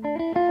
Música